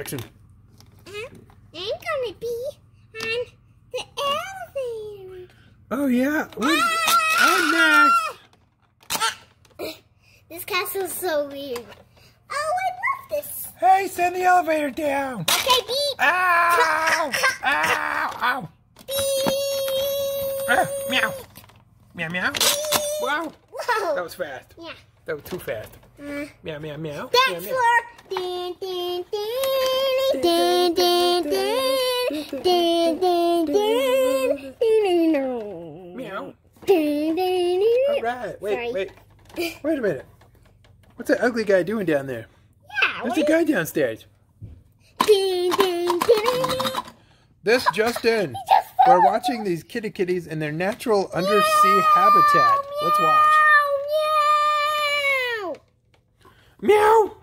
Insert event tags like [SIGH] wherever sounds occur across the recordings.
Action. I'm gonna be on the elevator. Oh yeah. What? I'm next. This castle's so weird. Oh, I love this. Hey, send the elevator down. Okay, beep. Ow! [LAUGHS] Ow! Ow! Beep. Ah, meow. Meow meow. Wow. Whoa. That was fast. yeah. That was too fast. Uh, Meow meow meow. Meow, floor. Dun, dun, dun, dun, dun, dun, dun, dun, dun. Meow. All right. Wait, Sorry. wait. Wait a minute. What's that ugly guy doing down there? Yeah, There's a guy downstairs. Dun, dun, dun. This just in. just We're watching these kitty kitties in their natural undersea habitat. Let's watch. Meow,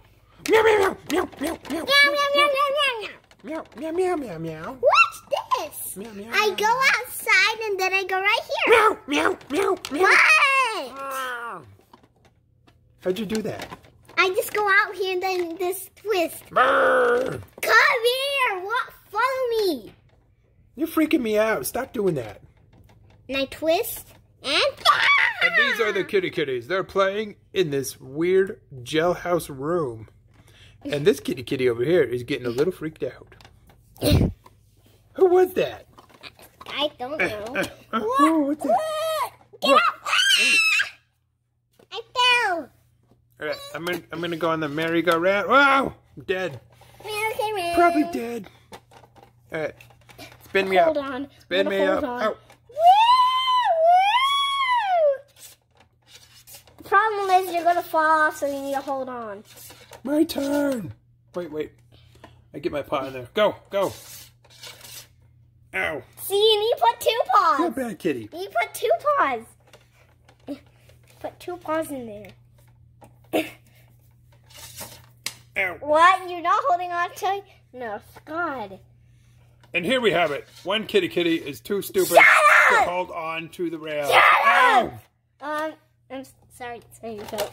Meow. Meow meow meow meow meow meow meow, meow, meow, meow, meow meow, meow. meow meow meow meow. What's this? Meow, meow, I go outside and then I go right here. Meow meow meow meow. What? How'd you do that? I just go out here and then this twist. Come here. What? Follow me. You're freaking me out. Stop doing that. And I twist and. And these are the kitty kitties. They're playing in this weird jailhouse room. And this kitty kitty over here is getting a little freaked out. Who was that? I don't know. [LAUGHS] Oh, what's that? Get up! I fell. All right, I'm gonna I'm gonna go on the merry-go-round. Wow, I'm dead. Probably dead. All right, spin me Hold up. on. Spin me up. hold on. Woo! Woo! The problem is you're gonna fall off, so you need to hold on. My turn. Wait, wait. I get my paw in there. Go, go. Ow. See, you put two paws. You're bad kitty. You put two paws. Put two paws in there. Ow. What? You're not holding on to? No, God. And here we have it. One kitty kitty is too stupid to hold on to the rail. Shut Ow. Um, I'm sorry to say you felt.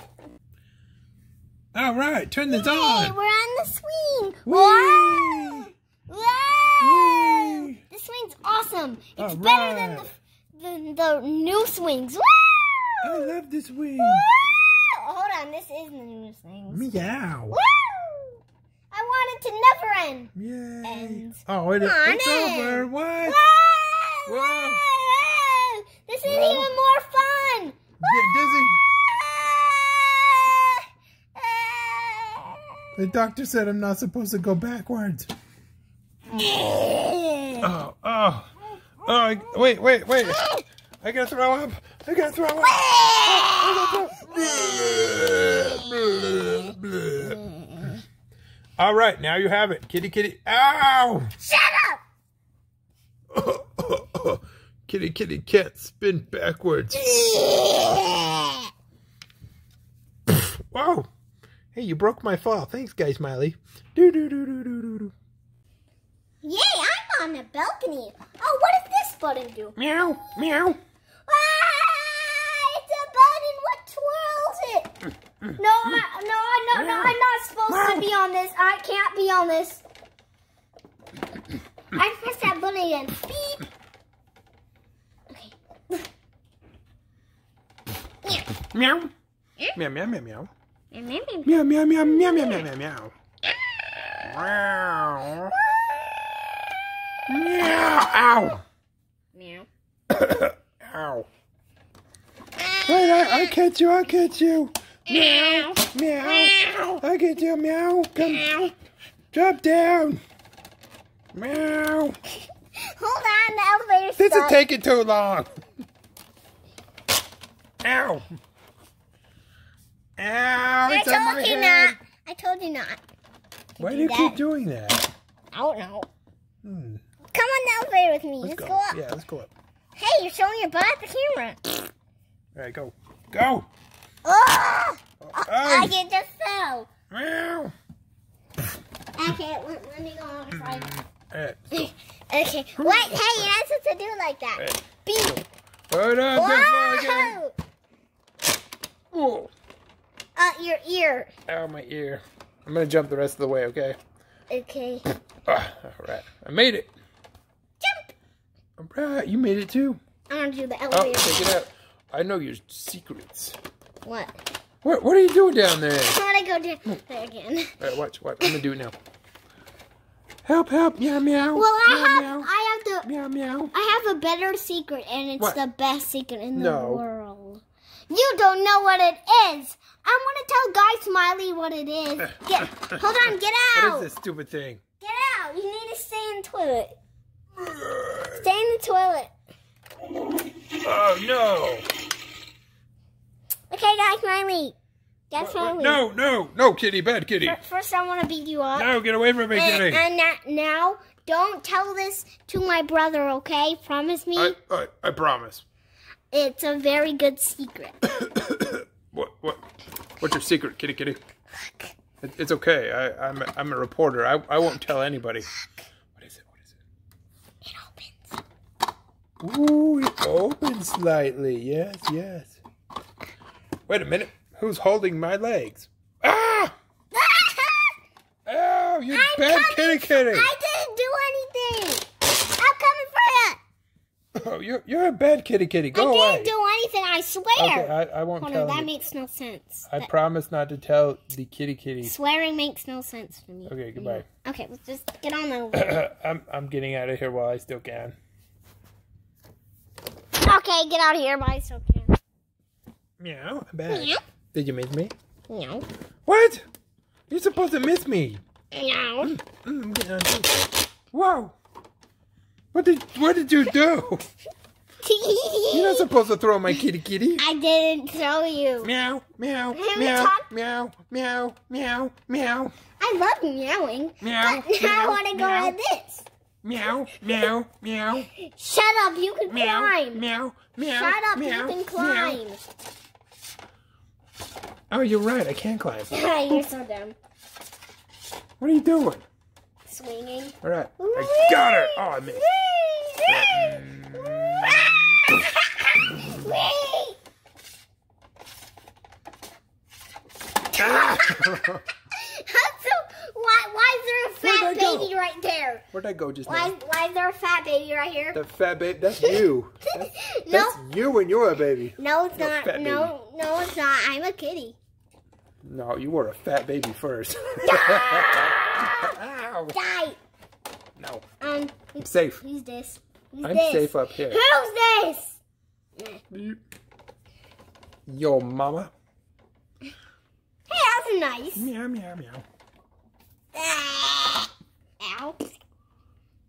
All right, turn this Hey, on. we're on the swing. Whee! Wow! Wow! Whee! This swing's awesome. It's All better than right. the, than the new swings. I love this wing. Woo! Oh, hold on, this is the new swings. Meow. Woo! I want it to never end. Yay. And- Oh, it, it's in. over. What? Woo! Whoa. Woo! This is Whoa. even more fun. Get dizzy. The doctor said I'm not supposed to go backwards. Oh. oh, oh. Oh, I- wait, wait, wait. I gotta throw up. I gotta throw up. All right, now you have it. Kitty, kitty. Ow! Shut up! [LAUGHS] kitty, kitty can't spin backwards. Whoa. Hey, you broke my fall. Thanks, guy Smiley. Do do do do do do do. Yay, I'm on the balcony. Oh, what does this button do? Meow, meow. Ah, it's a button. What twirls it? No, I, no, I, no, no, I'm not supposed to be on this. I can't be on this. I press that button again. Beep. Okay. Meow. Meow, meow, meow, meow. Meow. Meow, meow, meow, meow, meow, meow, meow, meow. Meow. Meow. Ow. Meow. Ow. Wait, I, I catch you, I catch you. Meow. Meow. I get you, meow. Come. Drop down. Meow. Hold on, the elevator's This is stuck. taking too long. Ow. Ow, I it's told you head. not. I told you not. Why do do you that. keep doing that? I don't know. Hmm. Come on the elevator with me. Let's Let's go. go up. Yeah, let's go up. Hey, you're showing your butt at the camera. All right, go. Go. Oh, I Hey. get just fell. Meow. Okay, let, let me go on the side. All right, let's. [LAUGHS] Okay, wait, hey, you're not supposed to do like that. Right. Beep. Hold on, don't fall again. Whoa! Whoa. Uh, your ear. Ow, my ear. I'm gonna jump the rest of the way, okay? Okay. [CLEARS THROAT] Ah, all right. I made it. Jump. All right. You made it too. I want to do the Oh, elevator. check it out. I know your secrets. What? What What are you doing down there? I want to go down there again. [LAUGHS] All right, watch. Watch. I'm gonna do it now. Help! Help! Meow meow. Well, I meow, have meow. I have the Meow meow. I have a better secret, and it's What? the best secret in the No. world. You don't know what it is. I'm gonna tell Guy Smiley what it is. Get, hold on, get [LAUGHS] out. is this stupid thing? Get out. You need to stay in the toilet. Stay in the toilet. Oh no! Okay, Guy Smiley. Guy Smiley. No, no, no, kitty, bad kitty. Fir- First, I want to beat you up. No, get away from me, and, kitty. and now, don't tell this to my brother, okay? Promise me. I, I, I promise. It's a very good secret. [COUGHS] What, what, what's your secret, kitty, kitty? It, it's okay. I, I'm, a, I'm a reporter. I, I won't tell anybody. What is it? What is it? It opens. Ooh, it opens slightly. Yes, yes. Wait a minute. Who's holding my legs? Ah! [LAUGHS] Oh, you I'm bad coming kitty, kitty. I didn't do anything. I'm coming for you. Oh, you're, you're a bad kitty, kitty. Go I away. didn't do anything. I swear. okay, I, I won't Hold tell that you. makes no sense. I That- promise not to tell the kitty kitty. swearing makes no sense to me. Okay, goodbye. Okay, let's just get on the. [COUGHS] I'm I'm getting out of here while I still can. okay, get out of here, while I still can. Meow. I'm back. Meow. Did you miss me? Meow. What? You're supposed to miss me. Meow. Mm, I'm getting on. Whoa. What did What did you do? [LAUGHS] You're not supposed to throw my kitty kitty. I didn't tell you. Meow, meow, meow, meow, meow, meow, meow, I love meowing. Meow, But now I want to go meow. at this. meow, meow, meow, Shut up, you can meow, climb. meow, meow. Shut up, meow, you can meow. climb. Oh, you're right. I can climb. [LAUGHS] You're so dumb. What are you doing? Swinging. All right. I got her. Oh, I missed. Whee! Ah! [LAUGHS] so, why, why is there a fat I go? baby right there? Where'd I go just Why, now? why is there a fat baby right here? The fat baby. That's you. That's, [LAUGHS] no, that's you when you're a baby. no, it's You're not. No, no, it's not. I'm a kitty. No, you were a fat baby first. [LAUGHS] Ow. Die. No. Um, I'm safe. who's this? Who's I'm this? safe up here. Who's this? Yo, mama. Hey, that's nice. Meow, meow, meow. Ah. Ow.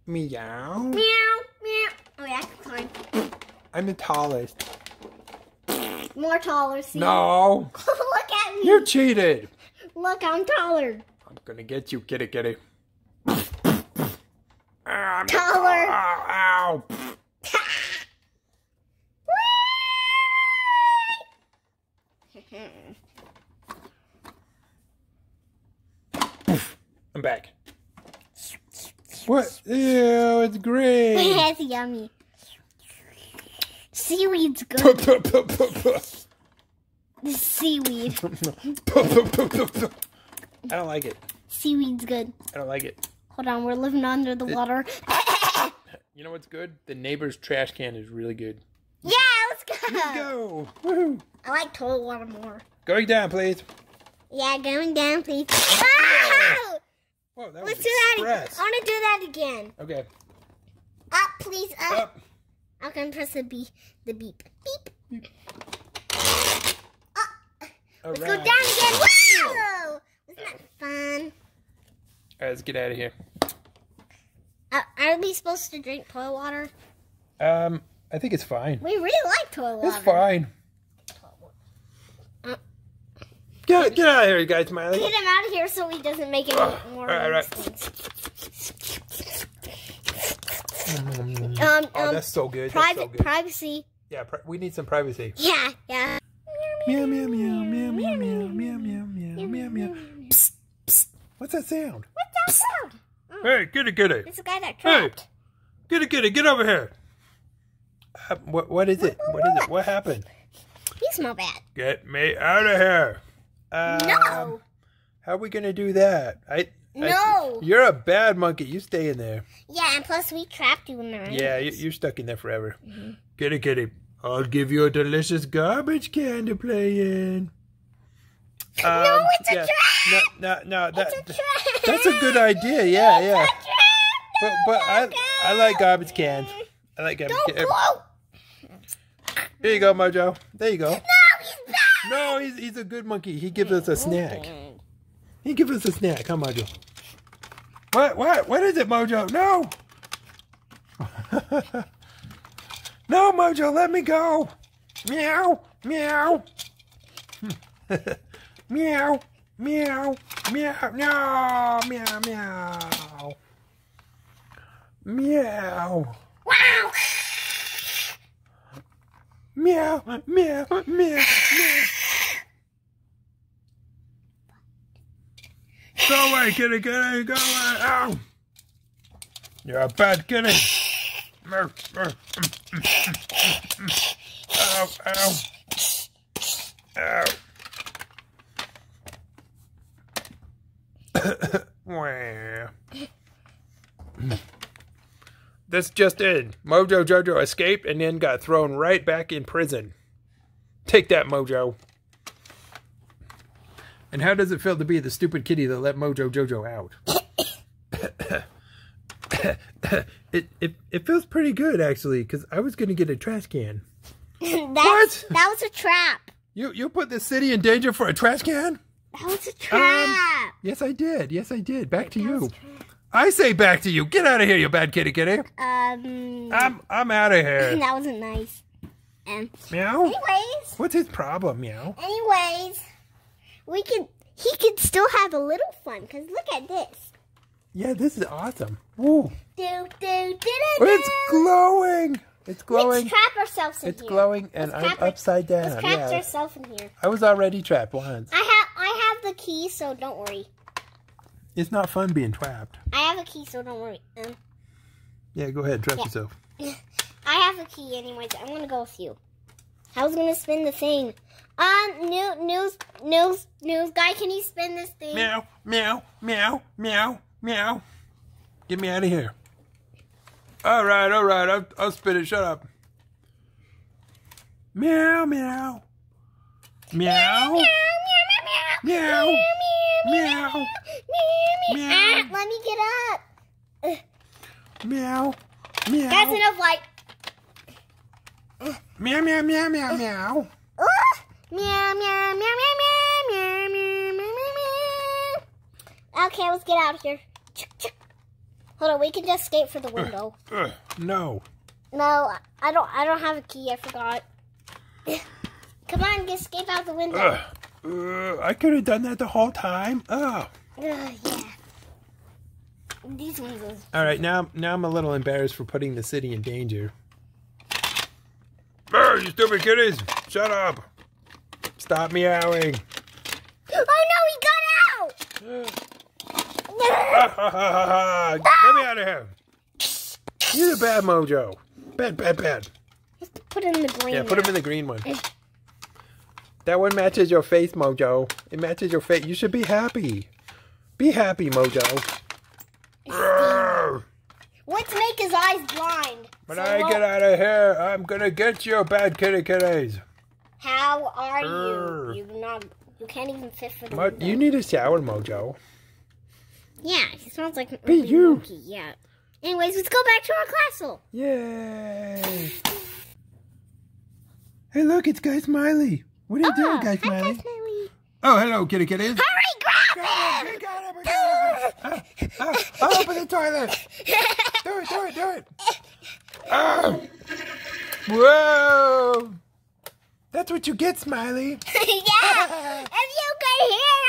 Meow. Meow, meow. Oh yeah, I can climb. I'm the tallest. More taller, see? No. [LAUGHS] Look at me. You cheated. Look, I'm taller. I'm gonna get you, kitty kitty. I'm Taller. Ow, ow. I'm back. What? Ew, it's green. [LAUGHS] That's yummy. Seaweed's [LAUGHS] good. [LAUGHS] This is seaweed. I don't like it. Seaweed's good. I don't like it. Hold on, we're living under the water. You know what's good? The neighbor's trash can is really good. yeah, let's go. Let's go. Woohoo. I like toilet water more. Going down, please. Yeah, going down, please. Whoa, that Let's was do that. again. I want to do that again. Okay. Up, please. Up. Up. I can press the beep. The beep. Beep. All Let's right. go down again. Whoa! Wasn't that fun? All right, let's get out of here. Uh, are we supposed to drink toilet water? Um, I think it's fine. We really like toilet water. It's fine. Uh. Get, get out of here, you guys, Smiley. Get him out of here so he doesn't make any more All right, all right. Mm. Um, Oh, um, that's so good. That's so good. privacy. Yeah, pri- we need some privacy. Yeah, yeah. Meow, meow, meow, meow, meow, meow, meow, meow, meow, meow, meow. Psst, psst. What's that sound? What's that sound? Hey, kitty, kitty. It's the guy that Hey, trapped. kitty, kitty, get over here. Uh, what, what is it? What is it? What happened? You smell bad. Get me out of here. Um, No. How are we gonna do that? I No. You're a bad monkey. You stay in there. Yeah, and plus we trapped you in there. Yeah, you, you're stuck in there forever. Mm-hmm. Kitty, kitty. I'll give you a delicious garbage can to play in. No, Um, it's a yeah. trap. No, no, no. That, It's a trap. that's a good idea. Yeah, It's yeah. a trap. But but I I like garbage cans. I like garbage Don't cans. blow. Here you go, Mojo. There you go. No, he's back. No, he's he's a good monkey. He gives us a snack. He gives us a snack. Come, Mojo. What what what is it, Mojo? No. [LAUGHS] no, Mojo, let me go. Meow meow. [LAUGHS] meow meow meow no meow meow meow. Wow. Meow, meow, meow, meow. Go away, kitty, kitty, go away. Ow. You're a bad kitty. Ow, ow. Ow. Wah. [COUGHS] This just in. Mojo Jojo escaped and then got thrown right back in prison. Take that, Mojo. And how does it feel to be the stupid kitty that let Mojo Jojo out? [COUGHS] it, it it feels pretty good actually, because I was gonna get a trash can. What? That was a trap. You you put the city in danger for a trash can? That was a trap. Um, Yes, I did. Yes, I did. Back to you. I say back to you. Get out of here, you bad kitty kitty. um, I'm I'm out of here. [LAUGHS] that wasn't nice. Um, Meow. anyways, What's his problem, meow? anyways, we could. He could still have a little fun because look at this. Yeah, this is awesome. Woo. Do do do do. It's glowing. It's glowing. Let's trap ourselves in It's here. It's glowing, and Let's I'm upside Let's down. trap Yeah, ourselves in here. I was already trapped once. I have have the key, so don't worry. It's not fun being trapped. I have a key, so don't worry. Um, Yeah, go ahead, trap Yeah. yourself. [LAUGHS] I have a key anyways. I'm gonna go with you. I was gonna spin the thing. Um, new news news news guy, can you spin this thing? Meow, meow, meow, meow, meow. Get me out of here. All right, all right. I'll, I'll spit it. Shut up. Meow, meow. Meow. Meow. Meow. Meow. meow, meow, Ah, let me get up. Meow. Meow. That's enough. Like, Meow, meow, meow, meow, meow. ah, meow, meow, meow, meow, meow, meow, meow, meow, meow, meow. Okay, let's get out of here. Hold on, we can just escape for the window. Ugh, no. No, I don't. I don't have a key. I forgot. Come on, get escape out the window. Ugh. Uh, I could have done that the whole time. Oh. Ugh, yeah. These ones are All right, now now I'm a little embarrassed for putting the city in danger. Oh, you stupid kitties! Shut up! Stop meowing! Oh no, he got out! Ha, ha, ha, ha, ha. Get me out of here! You're the bad mojo. Bad, bad, bad. Put him in the green. One. Yeah, put him in the green one. That one matches your face, Mojo. It matches your face. You should be happy. Be happy, Mojo. Let's make his eyes blind. When So I get out of here, I'm gonna get you, bad kitty kitties. How are Urgh. you? You're not. You can't even fit for the Mo- window. you need a shower, Mojo. Yeah, he sounds like an Be you. monkey. Yeah. Anyways, let's go back to our castle. Yay! Hey, look, it's Guy Smiley. What are you doing, Guy hi, Smiley? Guy Smiley. Oh, hello, kitty kitties. Hurry, grab it, we got it, we got it. Ah, ah, open the toilet. Do it, do it, do it. Ah. Whoa! That's what you get, Smiley. [LAUGHS] yeah! If you could hear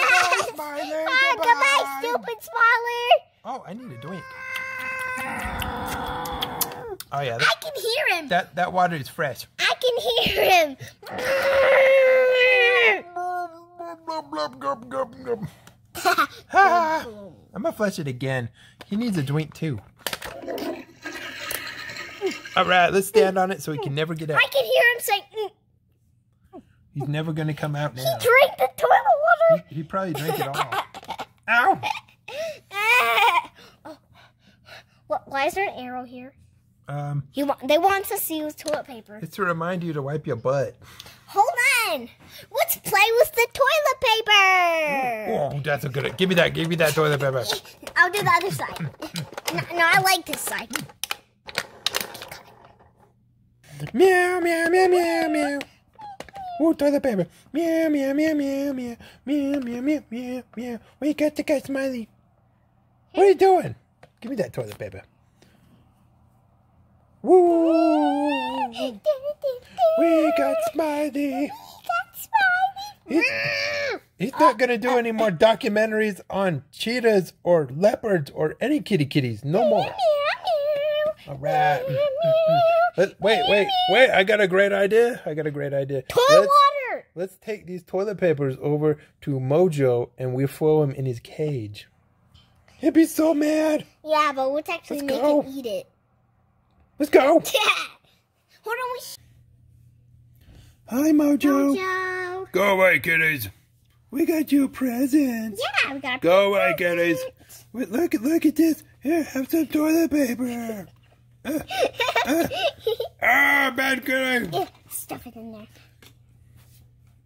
Goodbye, us! Smiley. [LAUGHS] Ah, Goodbye. goodbye, stupid Smiley! Oh, I need a drink. Oh yeah, I can hear him! that, that water is fresh. I can hear him! [LAUGHS] I'm gonna flush it again. He needs a drink too. All right, let's stand on it so he can never get out. I can hear him say, mm. He's never gonna come out now. drink the toilet water! He probably drank it all. [LAUGHS] Ow! Why is there an arrow here? Um, you want, they want us to use toilet paper. It's to remind you to wipe your butt. Hold on. Let's play with the toilet paper. Oh, that's a good one. Give me that. Give me that toilet paper. [LAUGHS] I'll do the other side. no, no, I like this side. Meow, meow, meow, meow, meow. Ooh, toilet paper. Meow, meow, meow, meow, meow. Meow, meow, meow, meow, meow. Where you got the cat, Smiley? What are you doing? Give me that toilet paper. Woo! We got Smiley. He's, he's not gonna do any more documentaries on cheetahs or leopards or any kitty kitties. No more. All right. Mm, mm, mm. Let- wait, wait, wait! I got a great idea. I got a great idea. Toilet Let's- water. Let's take these toilet papers over to Mojo and we throw him in his cage. He'd be so mad. Yeah, but let's actually Let's make go. it eat it. Let's go. Hold on, we Hi, Mojo. Mojo. Go away, kitties. We got you a present. Yeah, we got a Go away, kitties. Wait, look, look at this. Here, have some toilet paper. Uh, uh. [LAUGHS] Ah, bad kitty. Yeah, stuff it in there.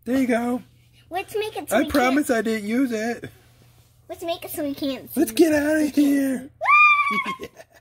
There you go. Let's make it so I we promise Can't, I didn't use it. let's make it so we can't see. Let's get out of here. [LAUGHS]